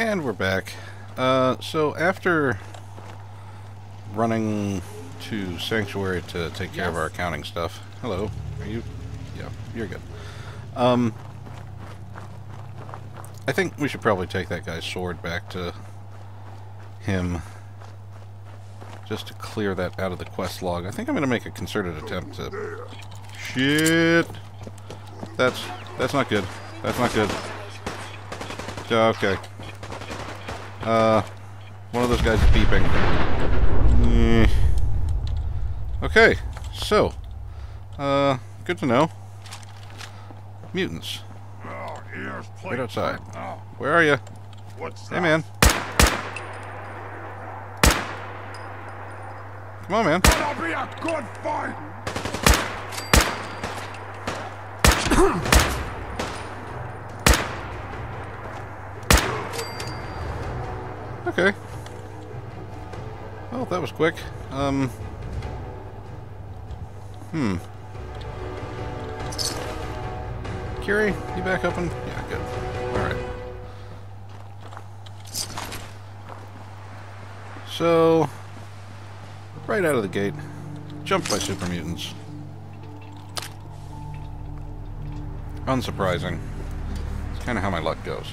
And we're back. Uh, so after running to Sanctuary to take care of our accounting stuff. Hello. Are you? Yeah, you're good. Um, I think we should probably take that guy's sword back to him just to clear that out of the quest log. I think I'm going to make a concerted attempt to... Shit! That's, that's not good. That's not good. Okay. Uh, one of those guys is beeping. Eh. Okay, so, uh, good to know. Mutants. Right outside. Where are you? What's Hey, man. Come on, man. Gonna be a good fight. Okay. Well, that was quick. Um. Hmm. Curie, you back up and yeah, good. All right. So, right out of the gate, jumped by super mutants. Unsurprising. It's kind of how my luck goes.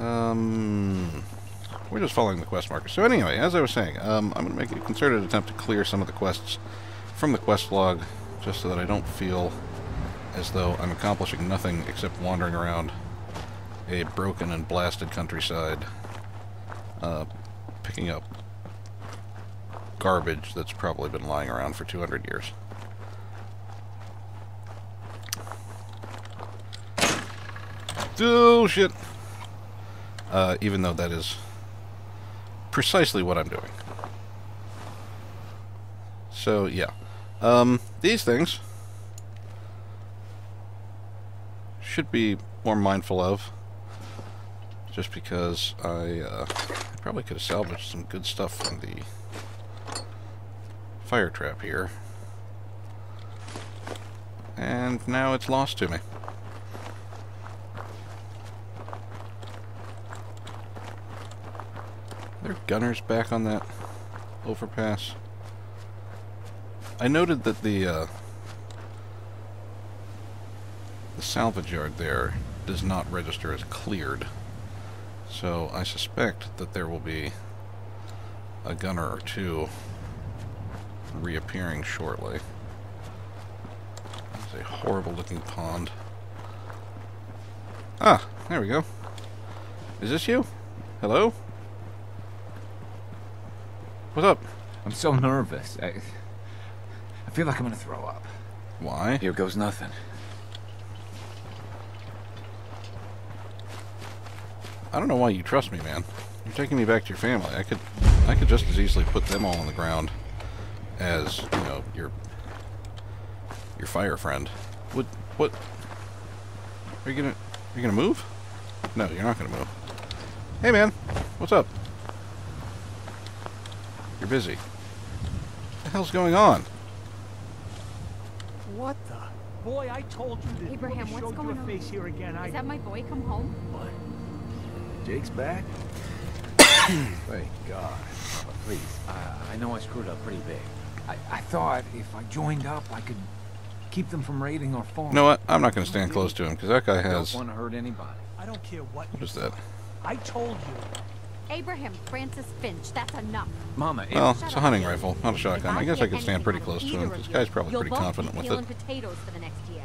Um, we're just following the quest marker. So anyway, as I was saying, um, I'm going to make a concerted attempt to clear some of the quests from the quest log, just so that I don't feel as though I'm accomplishing nothing except wandering around a broken and blasted countryside, uh, picking up garbage that's probably been lying around for 200 years. Oh, shit. Uh, even though that is precisely what I'm doing. So, yeah. Um, these things should be more mindful of. Just because I, uh, probably could have salvaged some good stuff from the fire trap here. And now it's lost to me. There gunners back on that overpass? I noted that the uh, the salvage yard there does not register as cleared. So I suspect that there will be a gunner or two reappearing shortly. It's a horrible looking pond. Ah, there we go. Is this you? Hello? What's up? I'm so nervous. I, I feel like I'm gonna throw up. Why? Here goes nothing. I don't know why you trust me, man. You're taking me back to your family. I could, I could just as easily put them all on the ground as you know your your fire friend. What? What? Are you gonna? Are you gonna move? No, you're not gonna move. Hey, man. What's up? You're busy. What the hell's going on? What the? Boy, I told you that Abraham, I what's showed going your on? face here again, I... Is that my boy come home? What? Jake's back? Thank God. But please, I, I know I screwed up pretty big. I, I thought if I joined up, I could keep them from raiding our farm. You know what? I'm not gonna stand close to him because that guy I don't has. want to hurt anybody. I don't care what What you that? I told you. Abraham Francis Finch, that's enough. Mama, it, Well, it's a hunting rifle, not a shotgun. I guess I hear could stand pretty close to him. This guy's probably you'll pretty both be confident with peeling it. potatoes for the next year.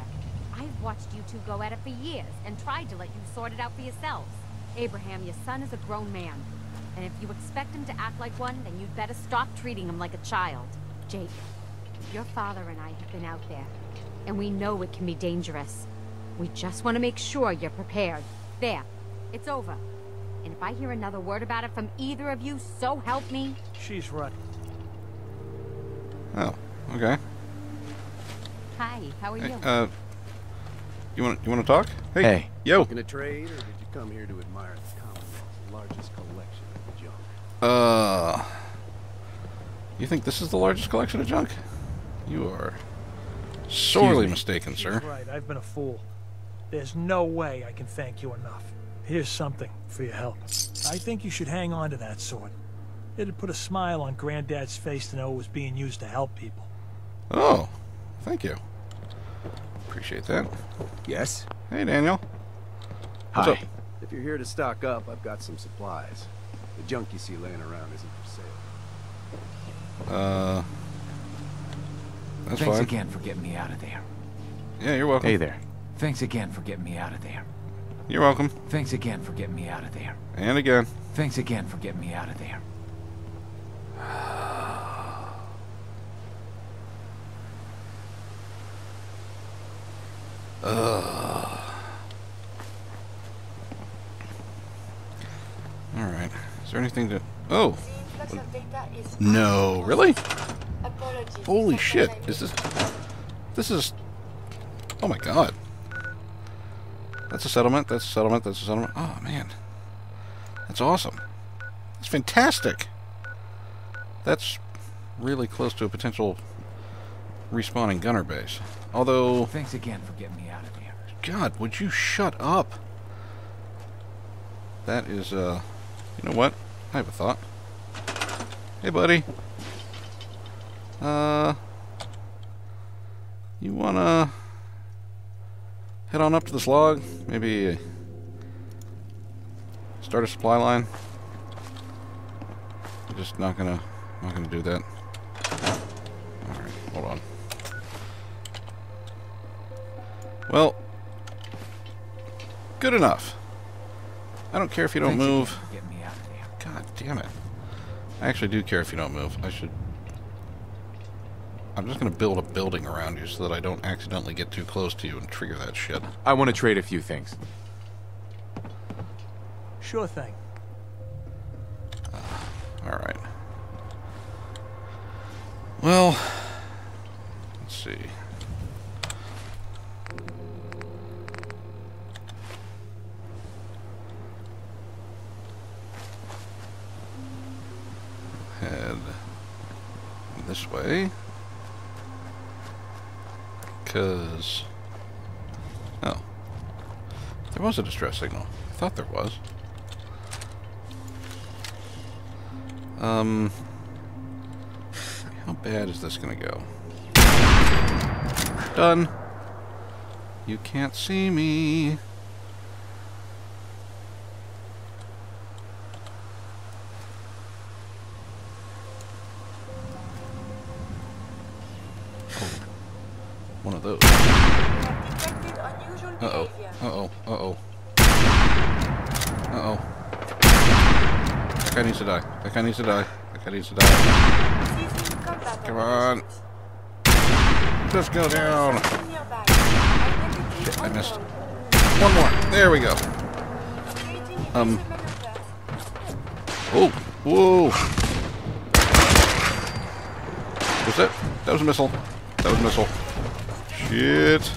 I've watched you two go at it for years and tried to let you sort it out for yourselves. Abraham, your son is a grown man. And if you expect him to act like one, then you'd better stop treating him like a child. Jake, your father and I have been out there, and we know it can be dangerous. We just want to make sure you're prepared. There, it's over. And if I hear another word about it from either of you, so help me, She's right. Oh, okay. hi, how are Hey, you? uh, you want you want to talk? Hey, Hey. yo. Gonna trade, or did you come here to admire the Commonwealth's largest collection of junk? Uh, you think this is the largest collection of junk? You are sorely mistaken, She's sir. right. I've been a fool. There's no way I can thank you enough. Here's something for your help. I think you should hang on to that sword. It'd put a smile on Granddad's face to know it was being used to help people. Oh, thank you. Appreciate that. Yes? Hey, Daniel. What's Hi. up? If you're here to stock up, I've got some supplies. The junk you see laying around isn't for sale. Uh, that's Thanks fine. again for getting me out of there. Yeah, you're welcome. Hey there. Thanks again for getting me out of there. You're welcome. Thanks again for getting me out of there. And again. Thanks again for getting me out of there. Ugh. All right. Is there anything to? Oh, The influx of data is no, really? Apologies. Holy shit! Sometimes Is this? This is. Oh my god. That's a settlement. That's a settlement. That's a settlement. Oh man, that's awesome. That's fantastic. That's really close to a potential respawning gunner base. Although, Thanks again for getting me out of here. God, would you shut up? That is, uh, you know what? I have a thought. Hey, buddy. Uh, you wanna head on up to this log? Maybe start a supply line? I'm just not gonna, not gonna do that. Alright, hold on. Well, good enough. I don't care if you don't Thanks move. for getting me out of there. God damn it. I actually do care if you don't move. I should... I'm just going to build a building around you so that I don't accidentally get too close to you and trigger that shit. I want to trade a few things. Sure thing. Uh, Alright. Well, let's see. Head this way. Because... Oh. There a distress signal. I thought there was. Um, how bad is this gonna go? Done. You can't see me. Oh, one of those. have detected unusual Uh oh. behavior. Uh oh. Uh oh. Uh oh. That guy needs to die. That guy needs to die. That guy needs to die. Come on. Just go down. Shit, I missed. One more. There we go. Um. Oh. Whoa. Was that? That was a missile. That was a missile. Shit.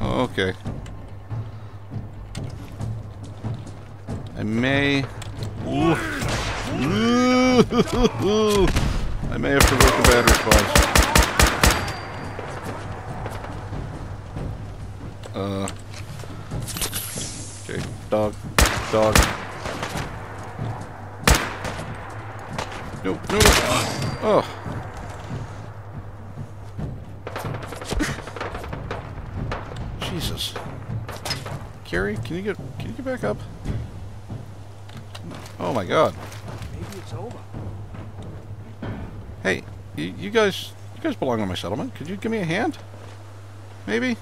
Okay. I may. I may have provoked a bad response. Uh. Okay, dog, dog. No, no, no. Oh. Jesus. Curie, can you get can you get back up? Oh my god. Maybe it's over. Hey, you, you guys you guys belong on my settlement. Could you give me a hand? Maybe?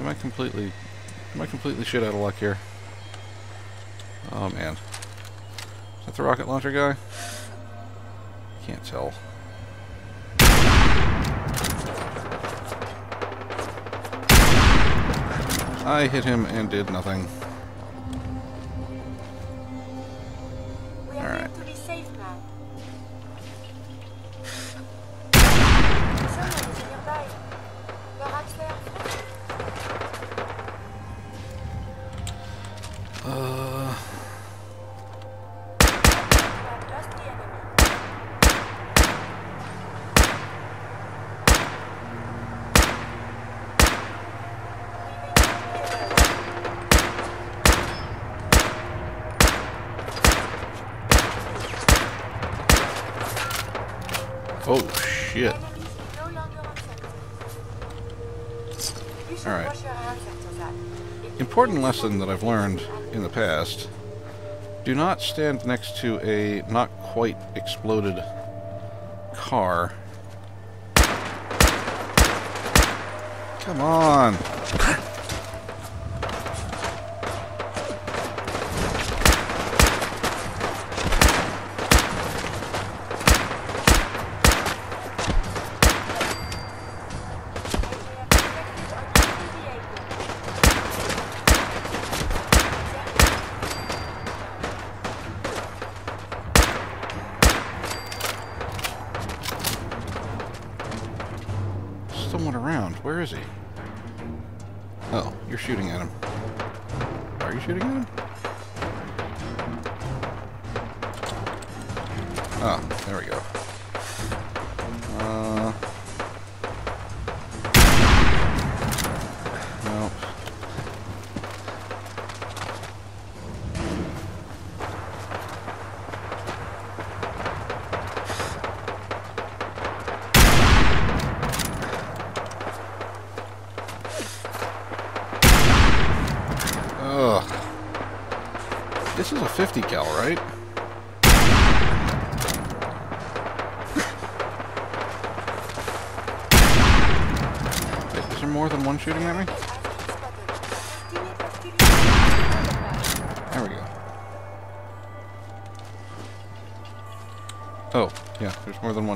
Am I completely am I completely shit out of luck here? Oh man. Is that the rocket launcher guy? Can't tell. I hit him and did nothing. Shit. Alright. Important lesson that I've learned in the past. Do not stand next to a not quite exploded car. Come on. Are you shooting at him? Oh, there we go.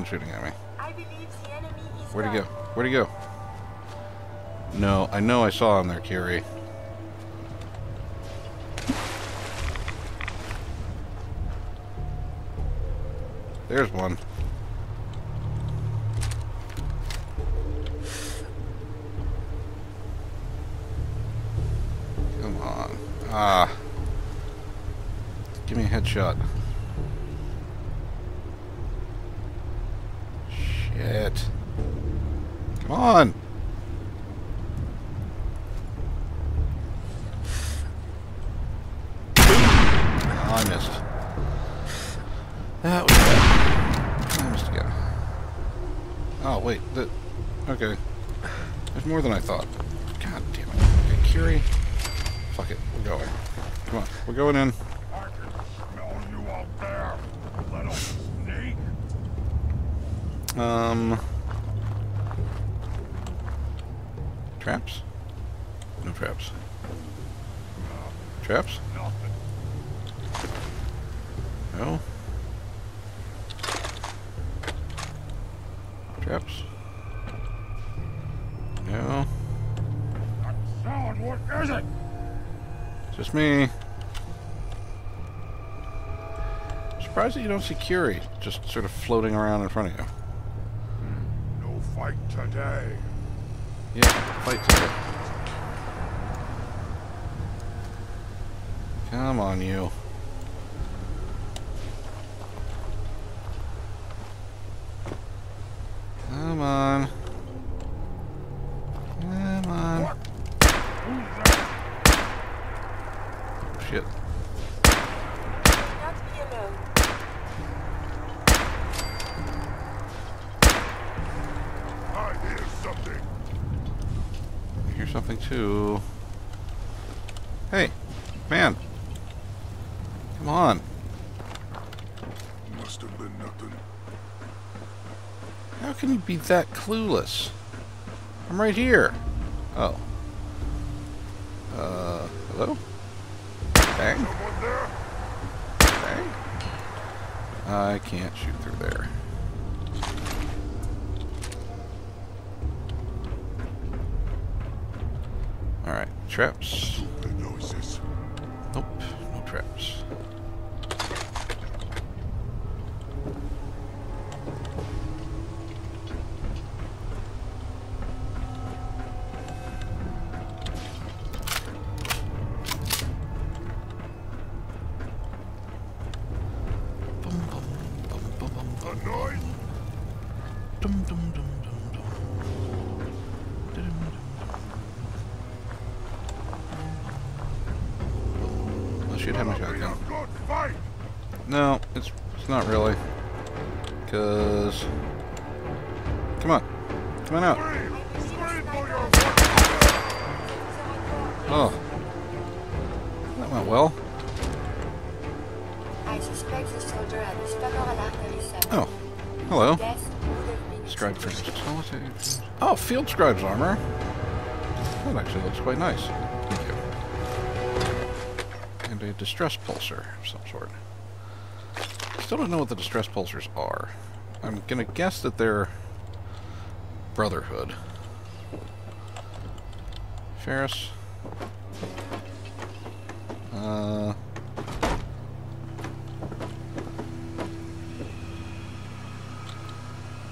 Shooting at me. I believe the enemy is Where'd he go? Where'd he go? No, I know I saw him there, Curie. There's one. Come on. Ah. Give me a headshot. Shit. Come on. Oh, I missed. That was bad. I missed again. Oh, wait. The, okay. There's more than I thought. God damn it. Okay, Curie. Fuck it. We're going. Come on. We're going in. Um. Traps? No traps. Traps? No. Traps? No. That sound, what is it? It's just me. Surprised that you don't see Curie just sort of floating around in front of you. No fight today. Yeah, fight today. Come on, you. Come on. Come on. What? Who's that? Shit. Not be alone. I hear something. I hear something too. Hey, man. Come on. Must have been nothing. How can you be that clueless? I'm right here. Oh. Uh, hello? Bang? Bang? I can't shoot through there. Alright, traps. Nope, no traps. Hello. Death would have been Scribe Oh, field scribe's armor. That actually looks quite nice. Thank you. And a distress pulser of some sort. Still don't know what the distress pulsers are. I'm gonna guess that they're Brotherhood. Faris. Uh.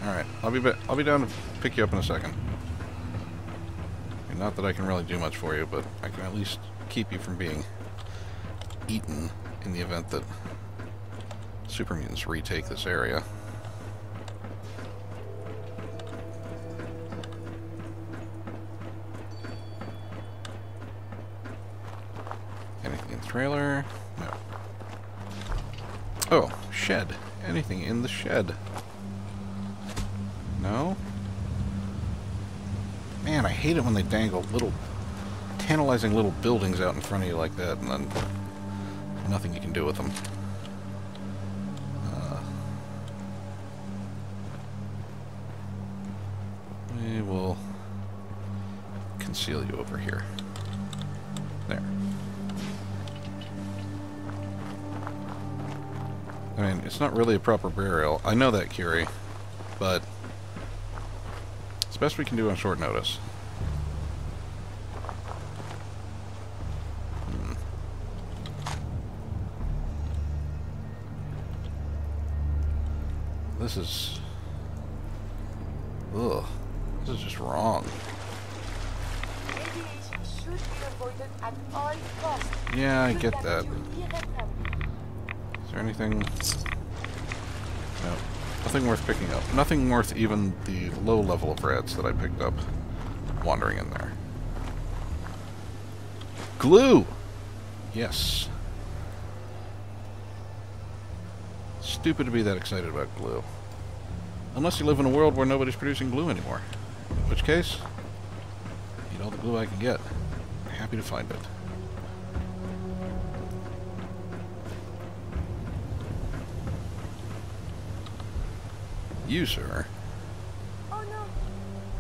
Alright, I'll be I'll be down to pick you up in a second. I mean, not that I can really do much for you, but I can at least keep you from being eaten in the event that super mutants retake this area. Anything in the trailer? No. Oh, shed. Anything in the shed? Hate it when they dangle little tantalizing little buildings out in front of you like that and then nothing you can do with them. Uh, we will conceal you over here. There. I mean, it's not really a proper burial. I know that, Curie, but it's best we can do on short notice. This is... Ugh. This is just wrong. Radiation should be avoided at all costs. Yeah, I get that. Is there anything... No. Nothing worth picking up. Nothing worth even the low level of rats that I picked up wandering in there. Glue! Yes. Stupid to be that excited about glue. Unless you live in a world where nobody's producing glue anymore. In which case, need all the glue I can get. Happy to find it. You, sir. Oh no,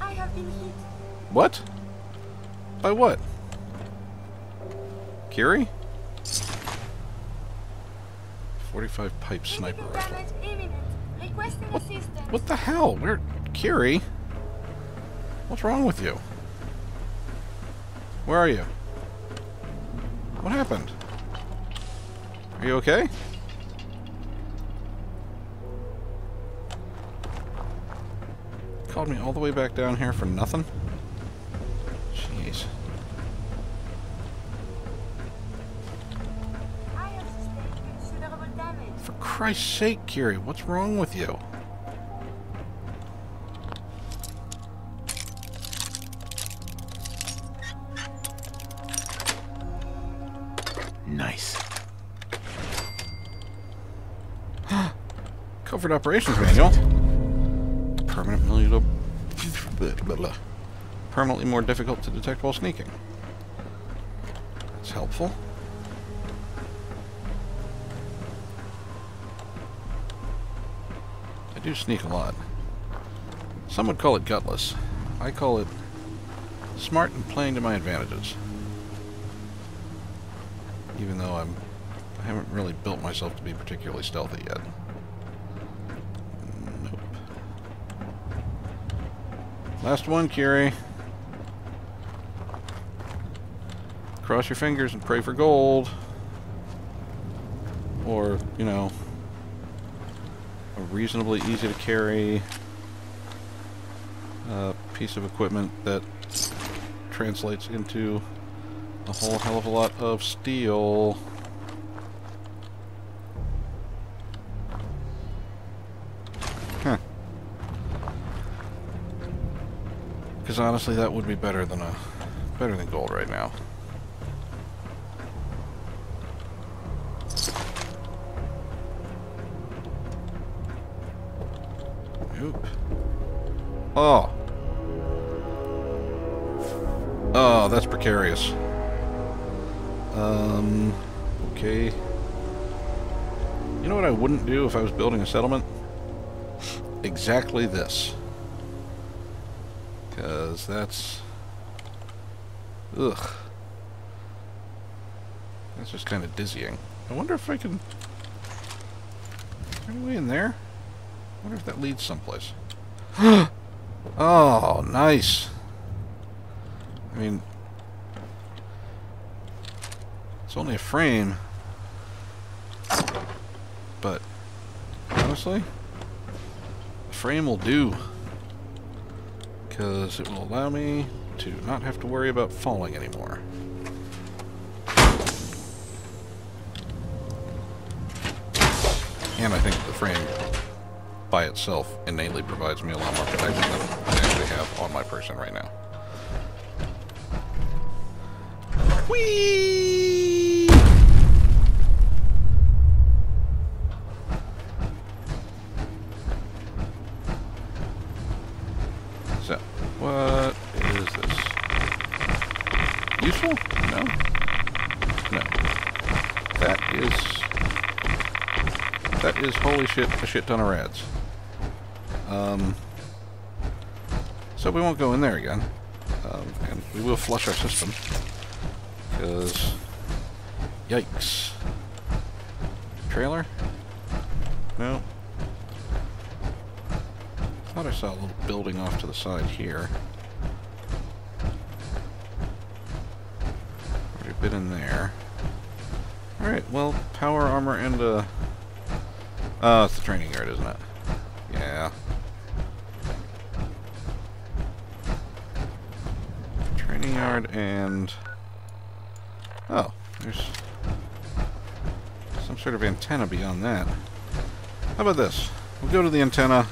I have been hit. What? By what? Curie? 45 pipe sniper rifle. What, what the hell? Where? Curie? What's wrong with you? Where are you? What happened? Are you okay? Called me all the way back down here for nothing? Christ's sake, Curie, what's wrong with you? Nice. Covert Operations Manual. Permanently, permanently more difficult to detect while sneaking. That's helpful. Do sneak a lot. Some would call it gutless. I call it smart and playing to my advantages. Even though I'm I haven't really built myself to be particularly stealthy yet. Nope. Last one, Curie. Cross your fingers and pray for gold. Or, you know, reasonably easy to carry uh, piece of equipment that translates into a whole hell of a lot of steel. Because honestly, that would be better than a better than gold right now. Oh. Oh, that's precarious. Um, okay. You know what I wouldn't do if I was building a settlement? Exactly this. Because that's... Ugh. That's just kind of dizzying. I wonder if I can... Any way in there? I wonder if that leads someplace. oh, nice. I mean... It's only a frame. But, honestly, a frame will do. Because it will allow me to not have to worry about falling anymore. And I think the frame by itself innately provides me a lot more protection than I actually have on my person right now. Whee! So, what is this? Useful? No. No. That is... That is holy shit, a shit ton of rads. Um, so we won't go in there again. Um, and we will flush our system. Because... Yikes. Trailer? No. Thought I saw a little building off to the side here. Already been in there. Alright, well, power armor and a... Oh, it's the training yard, isn't it? Yeah. And... Oh, there's some sort of antenna beyond that. How about this? We'll go to the antenna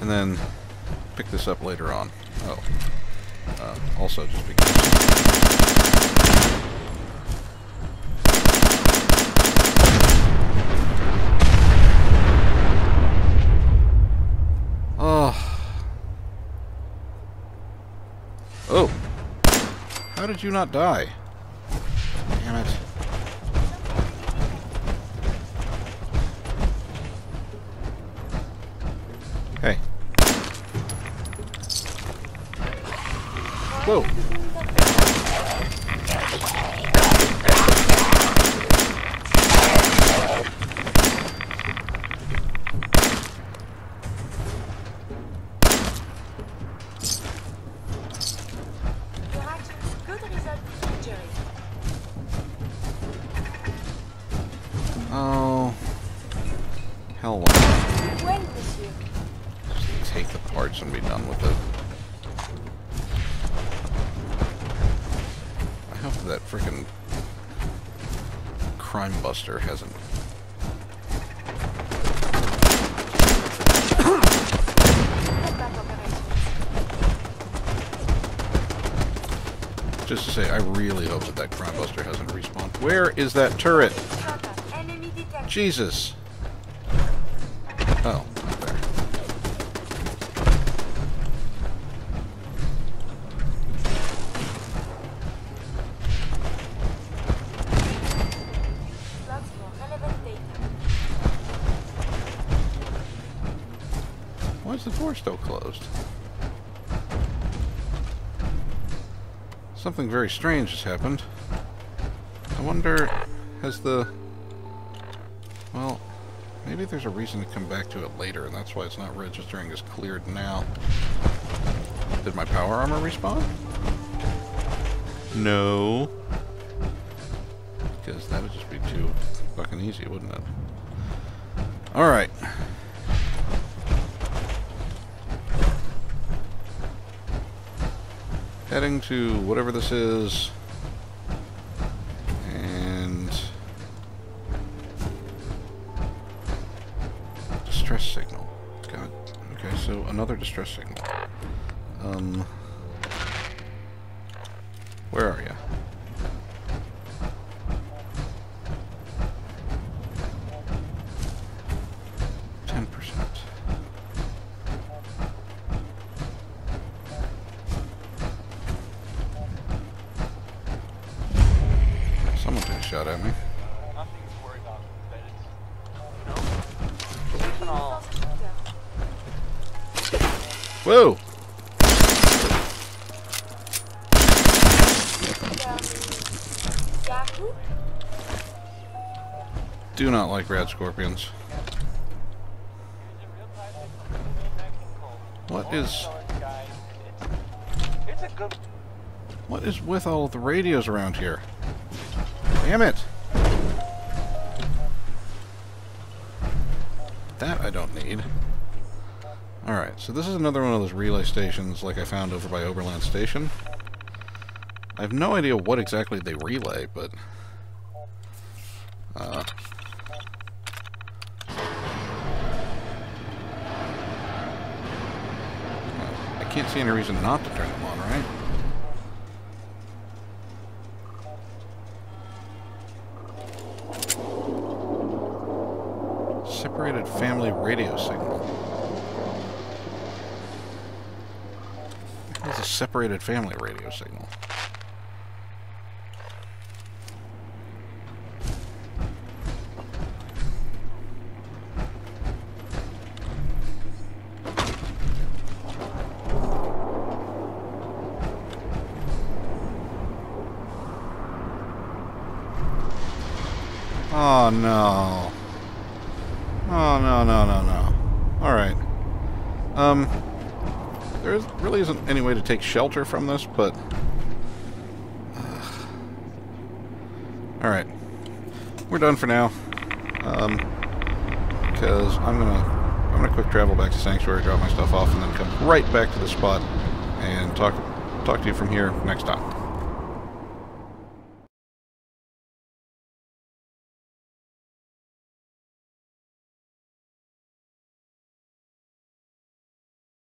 and then pick this up later on. Oh. Uh, also just because... Oh. Oh. How did you not die? Damn it. Hey. Whoa. Crime buster hasn't. Just to say, I really hope that that crime buster hasn't respawned. Where is that turret? Jesus. Is the door still closed? Something very strange has happened. I wonder, has the... Well, maybe there's a reason to come back to it later, and that's why it's not registering as cleared now. Did my power armor respawn? No. Because that would just be too fucking easy, wouldn't it? Alright. Heading to whatever this is. And... Distress signal. God. Okay, so another distress signal. Um... Where are you? Rad scorpions. What is what is with all the radios around here? Damn it! That I don't need. Alright, so this is another one of those relay stations like I found over by Oberland Station. I have no idea what exactly they relay, but... Uh, I can't see any reason not to turn them on, right? Separated family radio signal. That's a separated family radio signal. Oh no. Oh no no no no. Alright. Um there is, really isn't any way to take shelter from this, but Alright. We're done for now. Um because I'm gonna I'm gonna quick travel back to Sanctuary, drop my stuff off, and then come right back to the spot and talk talk to you from here next time.